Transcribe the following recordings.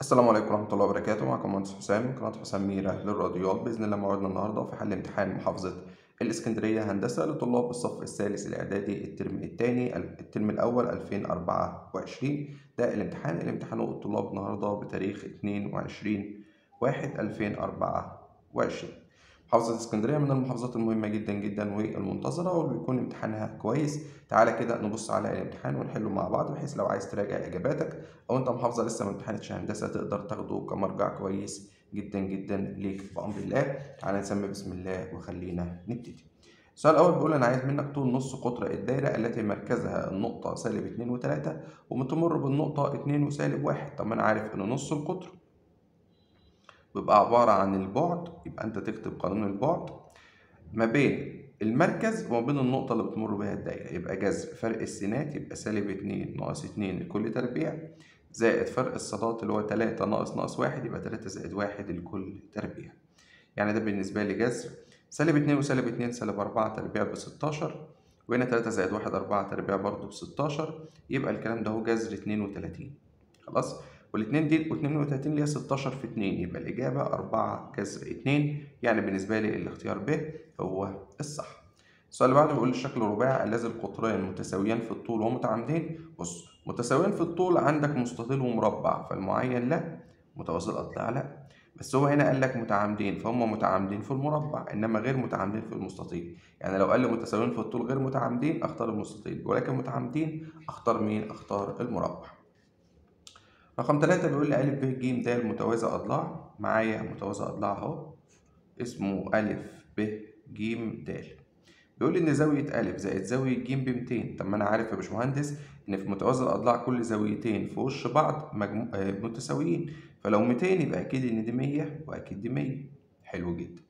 السلام عليكم ورحمة الله وبركاته. معكم مهندس حسام من قناة حسام ميرة للرياضيات بإذن الله موعدنا النهاردة في حل امتحان محافظة الإسكندرية هندسة لطلاب الصف الثالث الإعدادي الترم الثاني الترم الأول 2024 ده الامتحان. اللي امتحنوه الطلاب النهاردة بتاريخ 22 1 2024 محافظة اسكندرية من المحافظات المهمة جدا جدا والمنتظرة واللي بيكون امتحانها كويس. تعالى كده نبص على الامتحان ونحله مع بعض بحيث لو عايز تراجع إجاباتك أو أنت محافظة لسه ما امتحنتش هندسة تقدر تاخده كمرجع كويس جدا جدا ليك. بأمر الله تعالى نسمي بسم الله وخلينا نبتدي. السؤال الأول بيقول أنا عايز منك طول نص قطر الدايرة التي مركزها النقطة سالب اتنين وتلاتة وبتمر بالنقطة اتنين وسالب واحد. طب ما أنا عارف إن نص القطر بيبقى عبارة عن البعد يبقى أنت تكتب قانون البعد ما بين المركز وما بين النقطة اللي بتمر بها الدايرة. يبقى جذر فرق السينات يبقى سالب اتنين ناقص اتنين لكل تربيع. زائد فرق الصادات اللي هو تلاتة ناقص ناقص واحد يبقى تلاتة زائد واحد لكل تربيع. يعني ده بالنسبة لي جذر سالب اتنين وسالب اتنين سالب أربعة تربيع بستاشر. وهنا تلاتة زائد واحد أربعة تربيع برضه بستاشر. يبقى الكلام ده هو جذر اتنين وتلاتين. خلاص؟ والاتنين دي واتنين وتلاتين اللي هي ستاشر في اتنين يبقى الإجابة أربعة جذر اتنين يعني بالنسبة لي الاختيار ب هو الصح. السؤال اللي بعده بيقول الشكل الرباعي الذي القطرين متساويان في الطول ومتعامدين. بص متساويان في الطول عندك مستطيل ومربع فالمعين لا متوازي الأضلاع لا. بس هو هنا قال لك متعامدين فهم متعامدين في المربع إنما غير متعامدين في المستطيل. يعني لو قال لي متساويين في الطول غير متعامدين أختار المستطيل. ولكن متعامدين أختار مين؟ أختار المربع. رقم ثلاثة بيقول لي أ ب ج د متوازي أضلاع. معايا متوازي أضلاع أهو. اسمه أ ب ج د. بيقول لي إن زاوية أ زائد زاوية ج ب 200 طب ما أنا عارف يا باشمهندس إن في متوازي الأضلاع كل زاويتين في وش بعض مجمو... آه متساويين. فلو 200 يبقى أكيد إن دي 100 وأكيد دي 100 حلو جدا.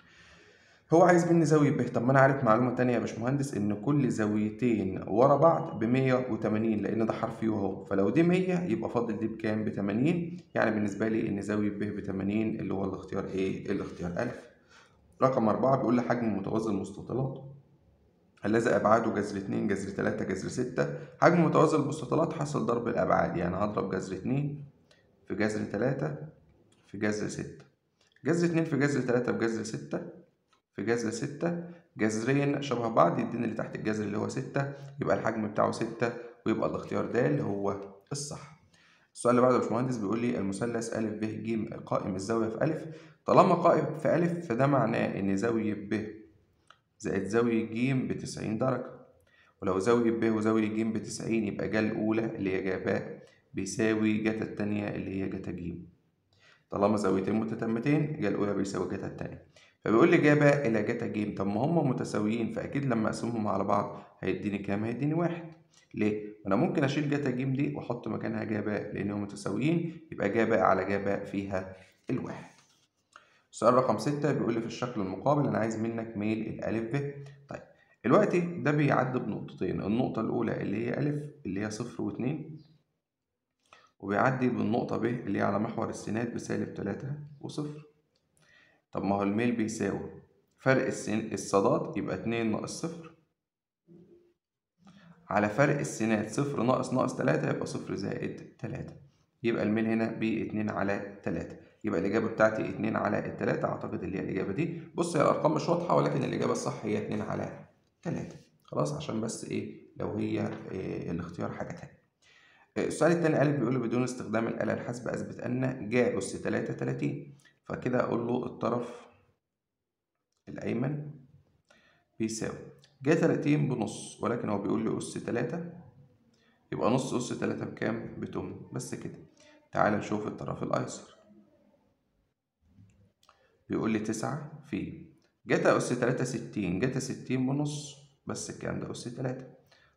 هو عايز مني زاوية ب طب ما أنا عارف معلومة تانية يا باشمهندس إن كل زاويتين ورا بعض ب 180 لأن ده حرف يو أهو. فلو دي 100 يبقى فاضل دي بكام؟ ب 80 يعني بالنسبة لي إن زاوية ب ب 80 اللي هو الاختيار إيه؟ الاختيار ألف. رقم أربعة بيقول لي حجم متوازي المستطيلات. الذي أبعاده جذر اتنين جذر تلاتة جذر ستة. حجم متوازي المستطيلات حاصل ضرب الأبعاد يعني هضرب جذر اتنين في جذر تلاتة في جذر ستة. جذر اتنين في جذر تلاتة بجذر ستة في جذر ستة. جذرين شبه بعض يديني اللي تحت الجذر اللي هو ستة يبقى الحجم بتاعه ستة ويبقى الاختيار د اللي هو الصح. السؤال اللي بعده يا باشمهندس بيقول لي المثلث أ ب ج قائم الزاوية في أ طالما قائم في أ فده معناه إن زاوية ب زائد زاوية ج بتسعين درجة. ولو زاوية ب وزاوية ج بتسعين يبقى جا الأولى اللي هي جا باء بيساوي جتا التانية اللي هي جتا ج. طالما زاويتين متتمتين جا الأولى بيساوي جتا التانية. فبيقول لي جا باء إلى جتا ج طب ما هما متساويين فأكيد لما أقسمهم على بعض هيديني كام؟ هيديني واحد. ليه؟ أنا ممكن أشيل جتا ج دي وأحط مكانها جا باء لأنهم متساويين يبقى جا باء على جا باء فيها الواحد. السؤال رقم ستة بيقول لي في الشكل المقابل أنا عايز منك ميل الألف ب. طيب دلوقتي ده بيعدي بنقطتين النقطة الأولى اللي هي ألف اللي هي صفر واتنين وبيعدي بالنقطة ب اللي هي على محور السينات بسالب تلاتة وصفر. طب ما هو الميل بيساوي. فرق السين الصادات يبقى اتنين ناقص صفر. على فرق السينات صفر ناقص ناقص تلاتة يبقى صفر زائد تلاتة. يبقى الميل هنا باتنين على تلاتة. يبقى الإجابة بتاعتي اتنين على التلاتة أعتقد اللي هي الإجابة دي. بص هي الأرقام مش واضحة ولكن الإجابة الصح هي اتنين على تلاتة. خلاص عشان بس إيه لو هي إيه الاختيار حاجة تانية السؤال التاني ألف بيقول بدون استخدام الآلة الحاسبة أثبت أن جا أس تلاتة تلاتين. فكده أقول له الطرف الأيمن بيساوي. جا تلاتين بنص ولكن هو بيقول لي أس تلاتة يبقى نص أس تلاتة بكام؟ بتمن. بس كده. تعال نشوف الطرف الأيسر. بيقول لي تسعة في. جتا أس تلاتة ستين. جتا ستين بنص بس الكلام ده أس تلاتة.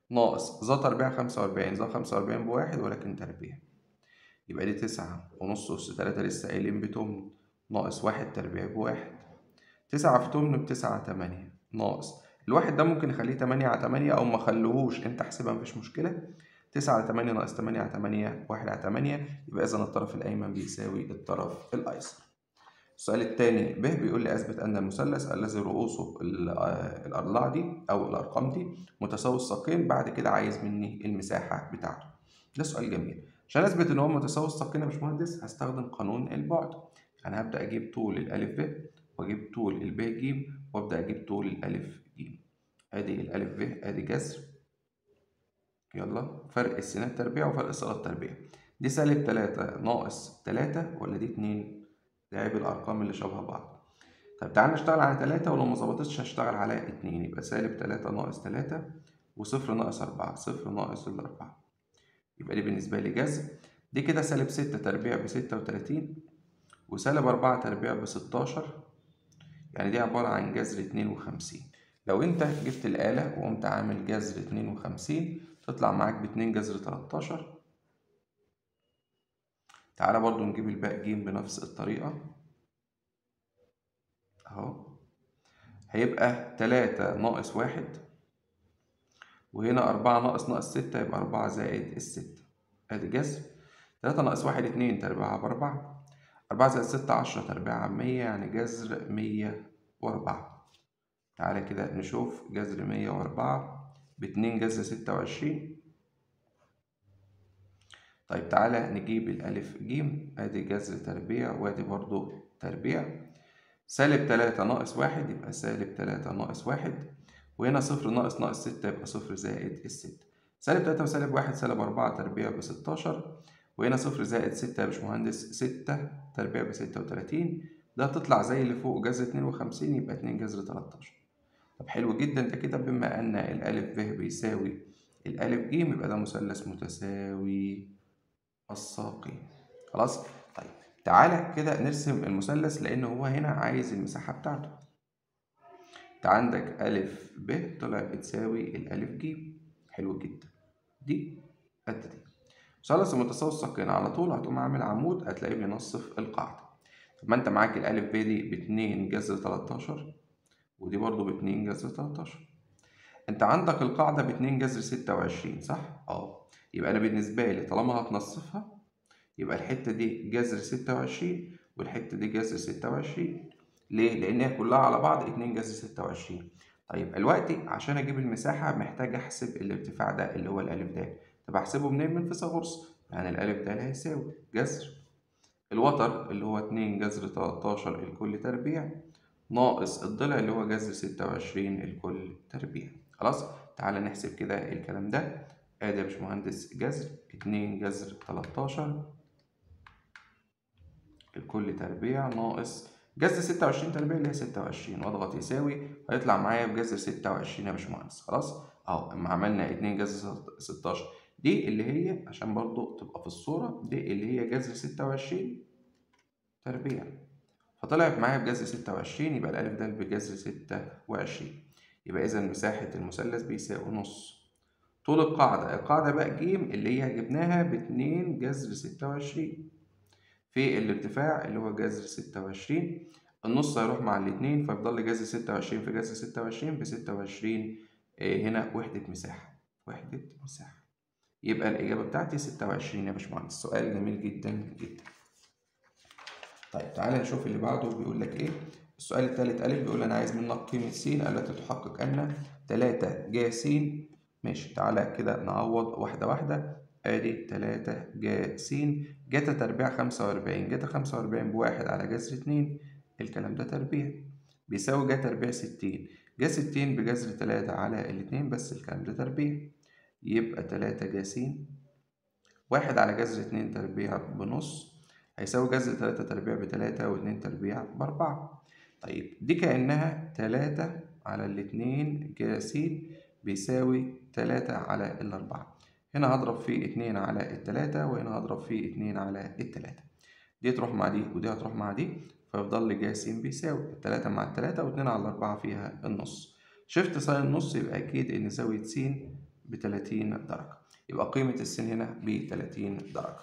ناقص. ظا تربيع خمسة وأربعين. ظا خمسة وأربعين بواحد ولكن تربيع. يبقى دي تسعة ونص أس تلاتة لسه قايلين بتمن. ناقص واحد تربيع بواحد. تسعة في تمن بتسعة تمانية. ناقص. الواحد ده ممكن نخليه تمانية على تمانية أو مخلوهوش أنت احسبها مفيش مشكلة. تسعة على تمانية ناقص تمانية على تمانية واحد على تمانية. يبقى إذا الطرف الأيمن بيساوي الطرف الأيسر. السؤال الثاني ب بيقول لي أثبت أن المثلث الذي رؤوسه الاضلاع دي أو الأرقام دي متساوي الساقين بعد كده عايز مني المساحة بتاعته. ده سؤال جميل. عشان أثبت إن هو متساوي الساقين يا باشمهندس هستخدم قانون البعد. أنا هبدأ أجيب طول الألف ب وأجيب طول الب ج وأبدأ أجيب طول الألف ج أدي الألف ب أدي جذر يلا. فرق السينات تربيع وفرق الصادات تربيع دي سالب تلاتة ناقص تلاتة ولا دي اتنين؟ ده عيب الأرقام اللي شبه بعض. طب تعالى نشتغل على تلاتة ولو مظبطتش هشتغل على اتنين. يبقى سالب تلاتة ناقص تلاتة وصفر ناقص أربعة. صفر ناقص الأربعة. يبقى دي بالنسبة لي جذر دي كده سالب ستة تربيع بستة وتلاتين. وسالب أربعة تربيع بستاشر يعني دي عبارة عن جذر اتنين وخمسين. لو أنت جبت الآلة وقمت عامل جذر اتنين وخمسين تطلع معاك باتنين جذر تلاتاشر تعالى برضو نجيب الباء ج بنفس الطريقة. أهو. هيبقى تلاتة ناقص واحد وهنا أربعة ناقص ناقص ستة يبقى أربعة زائد الستة. أدي جذر. تلاتة ناقص واحد اتنين تربيعها بأربعة. أربعة زائد ستة عشرة تربيعها بمية يعني جذر مية وأربعة. تعالى كده نشوف جذر مية وأربعة باتنين جذر ستة وعشرين. طيب تعالى نجيب الألف جيم أدي جذر تربيع وأدي برضو تربيع. سالب تلاتة ناقص واحد يبقى سالب تلاتة ناقص واحد. وهنا صفر ناقص ناقص ستة يبقى صفر زائد الستة. سالب تلاتة وسالب واحد سالب أربعة تربيع بستاشر. وهنا صفر زائد ستة يا باشمهندس ستة تربيع بستة وتلاتين. ده تطلع زي اللي فوق جذر اتنين وخمسين يبقى اتنين جذر تلاتاشر طب حلو جدا. ده كده بما أن الألف ب بيساوي الألف ج يبقى ده مثلث متساوي الساقين خلاص؟ طيب تعالى كده نرسم المثلث لأن هو هنا عايز المساحة بتاعته. انت عندك ألف ب طلع بتساوي الألف ج حلو جدا. دي قد دي. مثلث متساوي الساقين على طول هتقوم عامل عمود هتلاقيه بينصف القاعدة. طب ما انت معاك الألف ب دي باتنين جذر تلاتاشر ودي برضو باتنين جذر تلاتاشر انت عندك القاعدة باتنين جذر ستة وعشرين صح؟ آه. يبقى أنا بالنسبة لي طالما هتنصفها يبقى الحتة دي جذر ستة وعشرين والحتة دي جذر ستة وعشرين. ليه؟ لأن هي كلها على بعض اتنين جذر ستة وعشرين. طيب دلوقتي عشان أجيب المساحة محتاج أحسب الارتفاع ده اللي هو الألف د طب أحسبه منين؟ من فيثاغورس يعني الألف د هيساوي جذر. الوتر اللي هو اتنين جذر تلاتاشر الكل تربيع. ناقص الضلع اللي هو جذر ستة وعشرين الكل تربيع. خلاص؟ تعالى نحسب كده الكلام ده. آدي يا باشمهندس جذر اتنين جذر تلاتاشر الكل تربيع ناقص جذر ستة وعشرين تربيع اللي هي ستة وعشرين. واضغط يساوي. هيطلع معايا بجذر ستة وعشرين يا باشمهندس. خلاص؟ أهو اما عملنا اتنين جذر ستاشر دي اللي هي عشان برضو تبقى في الصورة دي اللي هي جذر ستة وعشرين تربيع. فطلعت معايا بجذر ستة وعشرين يبقى الألف ده بجذر ستة وعشرين. يبقى إذا مساحة المثلث بيساوي نص. طول القاعدة. القاعدة بقى ج اللي هي جبناها باتنين جذر ستة وعشرين. في الارتفاع اللي هو جذر ستة وعشرين. النص هيروح مع الاتنين فيفضل لي جذر ستة وعشرين في جذر ستة وعشرين بستة وعشرين هنا وحدة مساحة. وحدة مساحة. يبقى الإجابة بتاعتي ستة وعشرين يا باشمهندس. سؤال جميل جدا جدا. طيب تعالى نشوف اللي بعده بيقول لك إيه. السؤال التالت ألف بيقول أنا عايز منك قيمة س التي تحقق أن تلاتة جا س. ماشي تعالى كده نعوض واحدة واحدة. أدي تلاتة جا س. جاتا تربيع خمسة وأربعين جاتا خمسة وأربعين بواحد على جذر اتنين. الكلام ده تربيع. بيساوي جا تربيع ستين. جا ستين بجذر تلاتة على الاتنين بس الكلام ده تربيع. يبقى تلاتة جا س واحد على جذر اتنين تربيع بنص هيساوي جذر تلاتة تربيع بتلاتة واتنين تربيع بأربعة. طيب دي كأنها تلاتة على الاتنين جا س بيساوي تلاتة على الأربعة. هنا هضرب في اتنين على التلاتة وهنا هضرب في اتنين على التلاتة. دي تروح مع دي ودي هتروح مع دي فيفضل لي جا س بيساوي التلاتة مع التلاتة واتنين على الأربعة فيها النص. شفت sine النص يبقى أكيد إن زاوية س بتلاتين درجة. يبقى قيمة السين هنا بتلاتين درجة.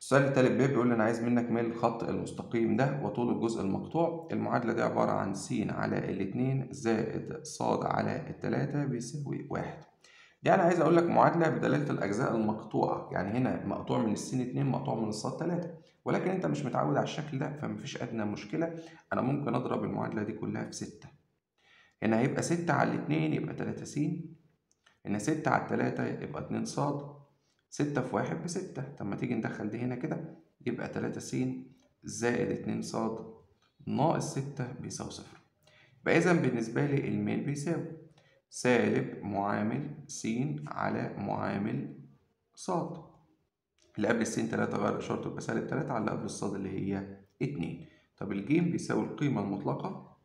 السؤال التالت ب بيقول لي أنا عايز منك ميل الخط المستقيم ده وطول الجزء المقطوع. المعادلة دي عبارة عن س على الاتنين زائد ص على التلاتة بيساوي واحد. يعني عايز أقول لك معادلة بدلالة الأجزاء المقطوعة. يعني هنا مقطوع من السين اتنين مقطوع من الصاد تلاتة. ولكن أنت مش متعود على الشكل ده فمفيش أدنى مشكلة. أنا ممكن أضرب المعادلة دي كلها في ستة. هنا هيبقى ستة على الاتنين يبقى تلاتة س هنا ستة على التلاتة يبقى اتنين صاد ستة في واحد بستة. طب ما تيجي ندخل دي هنا كده يبقى تلاتة س زائد اتنين ص ناقص ستة بيساوي صفر. يبقى إذا بالنسبة لي الميل بيساوي سالب معامل س على معامل ص اللي قبل السين تلاتة غير إشارته يبقى سالب تلاتة على اللي قبل الصاد اللي هي اتنين. طب الجيم بيساوي القيمة المطلقة؟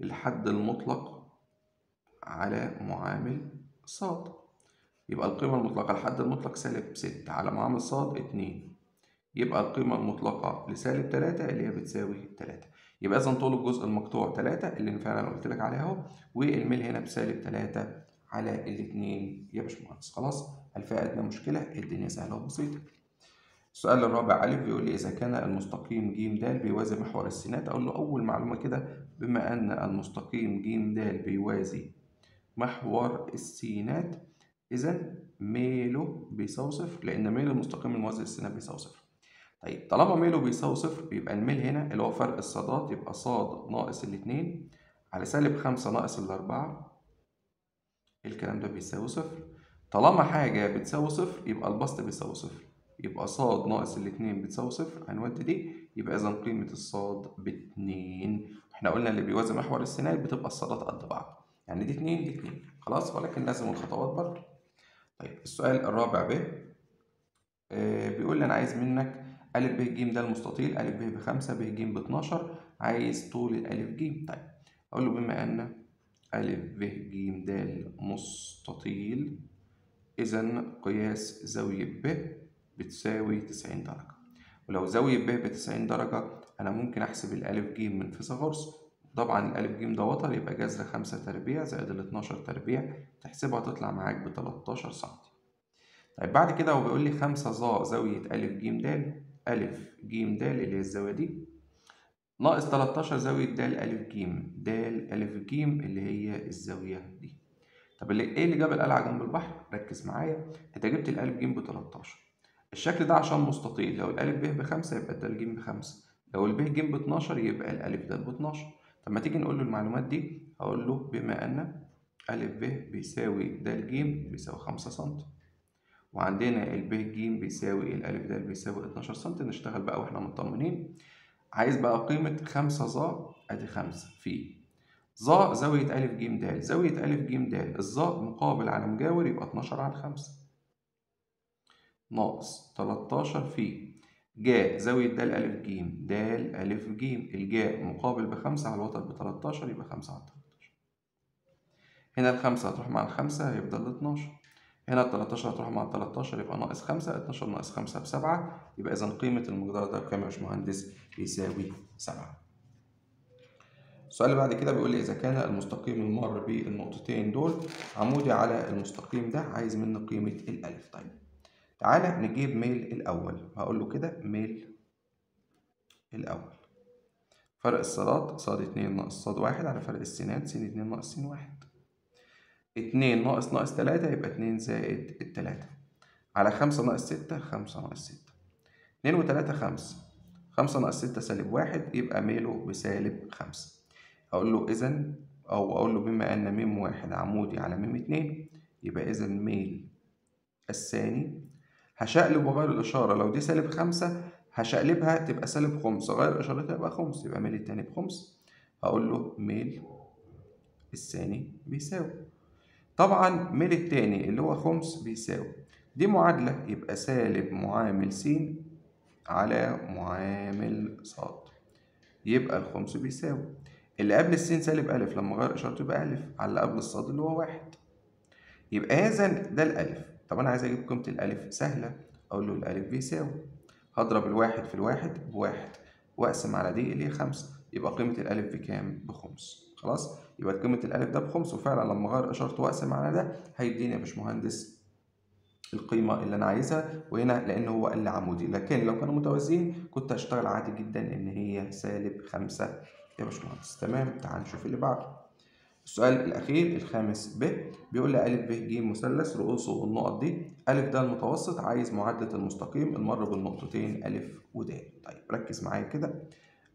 الحد المطلق على معامل ص يبقى القيمة المطلقة الحد المطلق سالب ستة على معامل ص اتنين. يبقى القيمة المطلقة لسالب تلاتة اللي هي بتساوي تلاتة. يبقى إذا طول الجزء المقطوع تلاتة اللي فعلا قلت لك عليها أهو والميل هنا بسالب تلاتة على الاتنين. يا باشمهندس خلاص؟ فيها أدنى مشكلة؟ الدنيا سهلة وبسيطة. السؤال الرابع ألف بيقول لي إذا كان المستقيم ج د بيوازي محور السينات؟ أقول له أول معلومة كده بما أن المستقيم ج د بيوازي محور السينات. إذا ميله بيساوي صفر لأن ميل المستقيم الموازي للسينات بيساوي صفر. طيب طالما ميله بيساوي صفر يبقى الميل هنا اللي هو فرق الصادات يبقى ص ناقص الاتنين على سالب خمسة ناقص الأربعة. الكلام ده بيساوي صفر. طالما حاجة بتساوي صفر يبقى البسط بيساوي صفر. يبقى ص ناقص الاتنين بتساوي صفر هنودي دي يبقى إذا قيمة الصاد باتنين. إحنا قلنا اللي بيوازي محور السينات بتبقى الصادات قد بعض. يعني دي اتنين دي اتنين. خلاص ولكن لازم الخطوات برضه. طيب السؤال الرابع ب آه بيقول لي أنا عايز منك أ ب ج ده المستطيل. أ ب بخمسة ب ج باتناشر. عايز طول الألف ج طيب أقول له بما أن أ ب ج د مستطيل إذا قياس زاوية ب بتساوي تسعين درجة. ولو زاوية ب بتسعين درجة أنا ممكن أحسب الألف ج من فيثاغورس طبعا الألف ج ده وتر يبقى جذر خمسة تربيع زائد الاتناشر تربيع تحسبها تطلع معاك بتلاتاشر سنتي. طيب بعد كده هو بيقول لي خمسة ظا زاوية ألف ج د ألف ج د اللي هي الزاوية دي. ناقص 13 زاوية د ألف ج د ألف ج اللي هي الزاوية دي. طب اللي إيه اللي جاب القلعة جنب البحر؟ ركز معايا أنت جبت الألف ج ب 13 الشكل ده عشان مستطيل لو الألف ب بخمسة يبقى الدال ج بخمسة لو الب ج ب 12 يبقى الألف د ب 12 طب ما تيجي نقول له المعلومات دي أقول له بما أن ألف ب بيساوي د ج بيساوي 5 سم وعندنا الب ج بيساوي الألف د بيساوي 12 سم نشتغل بقى وإحنا مطمنين. عايز بقى قيمة خمسة ظا أدي خمسة. في ظا زاوية ألف ج د زاوية ألف ج د الظا مقابل على مجاور يبقى 12 على خمسة. ناقص 13 في جا زاوية د ألف ج د ألف ج الجا مقابل بخمسة على الوتر بتلاتاشر يبقى خمسة على تلاتاشر هنا الخمسة هتروح مع الخمسة هيفضل اتناشر هنا التلاتاشر هتروح مع التلاتاشر يبقى ناقص خمسة اتناشر ناقص خمسة بسبعة يبقى إذا قيمة المقدار ده بكام يا باشمهندس؟ بيساوي سبعة. السؤال اللي بعد كده بيقول لي إذا كان المستقيم المر بالنقطتين دول عمودي على المستقيم ده عايز منه قيمة الألف طيب تعالى نجيب ميل الأول. هقول له كده ميل الأول. فرق الصادات صاد اتنين ناقص صاد واحد على فرق السينات سين اتنين ناقص سين واحد. اتنين ناقص ناقص تلاتة يبقى اتنين زائد التلاتة. على خمسة ناقص ستة خمسة ناقص ستة. اتنين وتلاتة خمسة. خمسة ناقص ستة سالب واحد يبقى ميله بسالب خمسة. أقول له إذا أو أقول له بما أن ميم واحد عمودي على ميم اتنين يبقى إذا ميل الثاني هشقلب وأغير الإشارة. لو دي سالب خمسة هشقلبها تبقى سالب خمس. أغير إشارتها يبقى خمس يبقى ميل التاني بخمس. أقول له ميل الثاني بيساوي. طبعا ميل التاني اللي هو خمس بيساوي. دي معادلة يبقى سالب معامل س على معامل ص. يبقى الخمس بيساوي. اللي قبل السين سالب ألف لما أغير إشارته يبقى ألف على اللي قبل الصاد اللي هو واحد. يبقى هذا ده الألف. طب أنا عايز أجيب قيمة الألف سهلة أقول له الألف بيساوي. هضرب الواحد في الواحد بواحد وأقسم على دي اللي هي خمسة يبقى قيمة الألف بكام؟ بخمس. خلاص؟ يبقى قيمة الألف ده بخمس وفعلا لما أغير إشارته وأقسم على ده هيديني يا باشمهندس القيمة اللي أنا عايزها وهنا لأن هو قال لي عمودي. لكن لو كانوا متوازيين كنت هشتغل عادي جدا إن هي سالب خمسة. يا باشمهندس تمام؟ تعال نشوف اللي بعده. السؤال الأخير الخامس ب بيقول لي أ ب ج مثلث رؤوسه النقط دي. أ ده المتوسط عايز معادلة المستقيم. المر بالنقطتين أ ود طيب ركز معايا كده.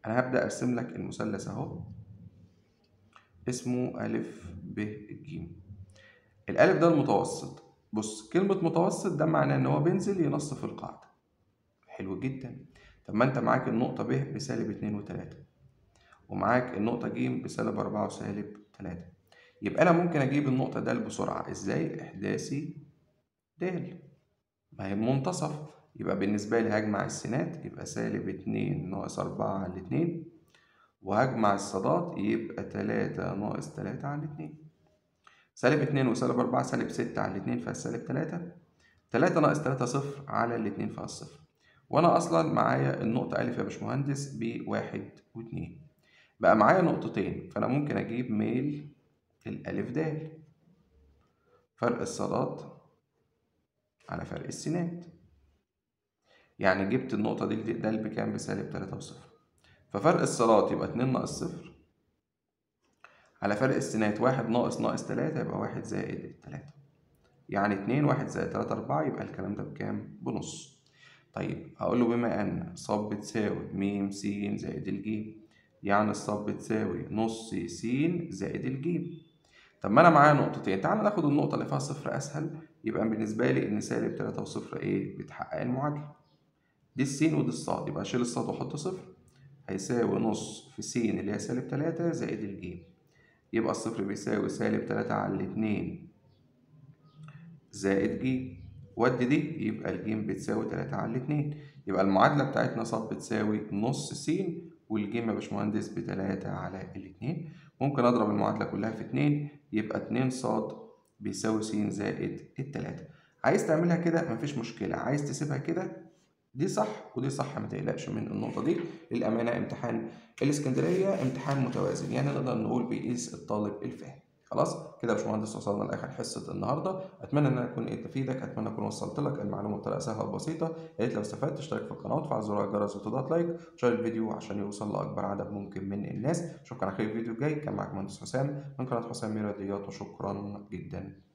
أنا هبدأ أرسم لك المثلث أهو. اسمه أ ب ج الألف ده المتوسط. بص كلمة متوسط ده معناه إن هو بينزل ينص في القاعدة. حلو جدا. طب ما أنت معاك النقطة ب بسالب اتنين وتلاتة ومعاك النقطة ج بسالب أربعة وسالب تلاتة. يبقى أنا ممكن أجيب النقطة د بسرعة. إزاي؟ إحداثي د ما هي المنتصف يبقى بالنسبة لي هجمع السينات يبقى سالب اتنين ناقص أربعة على الاتنين وهجمع الصادات يبقى تلاتة ناقص تلاتة على الاتنين سالب اتنين وسالب أربعة سالب ستة على الاتنين فالسالب تلاتة. تلاتة ناقص تلاتة صفر على الاتنين فالصفر وأنا أصلا معايا النقطة ألف يا باشمهندس بواحد واتنين. بقى معايا نقطتين فأنا ممكن أجيب ميل الألف د فرق الصادات على فرق السينات. يعني جبت النقطة دي د بكام؟ بسالب تلاتة وصفر. ففرق الصادات يبقى اتنين ناقص صفر. على فرق السينات واحد ناقص ناقص تلاتة يبقى واحد زائد التلاتة يعني اتنين واحد زائد تلاتة أربعة يبقى الكلام ده بكام؟ بنص. طيب هقول له بما أن ص بتساوي م س زائد الجيم. يعني الص بتساوي نص س زائد الجيم. طب ما أنا معايا نقطتين. تعالى ناخد النقطة اللي فيها صفر أسهل. يبقى بالنسبة لي إن سالب تلاتة وصفر إيه؟ بتحقق المعادلة. دي السين ودي الصاد. يبقى أشيل الصاد وأحط صفر. هيساوي نص في س اللي هي سالب تلاتة زائد الجيم. يبقى الصفر بيساوي سالب تلاتة على الاتنين زائد ج ود دي يبقى الجيم بتساوي تلاتة على الاتنين. يبقى المعادلة بتاعتنا ص بتساوي نص س والجيم يا باشمهندس بتلاتة على الاتنين. ممكن أضرب المعادلة كلها في اتنين يبقى اتنين ص بيساوي س زائد التلاتة. عايز تعملها كده؟ مفيش مشكلة. عايز تسيبها كده؟ دي صح ودي صح ما تقلقش من النقطة دي. للأمانة امتحان الإسكندرية امتحان متوازن يعني نقدر نقول بيقيس الطالب الفهم خلاص؟ كده يا باشمهندس وصلنا لآخر حصة النهارده. أتمنى إن أنا أكون قدرت افيدك أتمنى أكون وصلت لك المعلومة بطريقة سهلة وبسيطة. يا ريت لو استفدت تشترك في القناة وتفعل زر الجرس وتضغط like. و share الفيديو عشان يوصل لأكبر عدد ممكن من الناس. اشوفك على خير الفيديو الجاي. كان معاك مهندس حسام من قناة حسام رياضيات وشكرا جدا.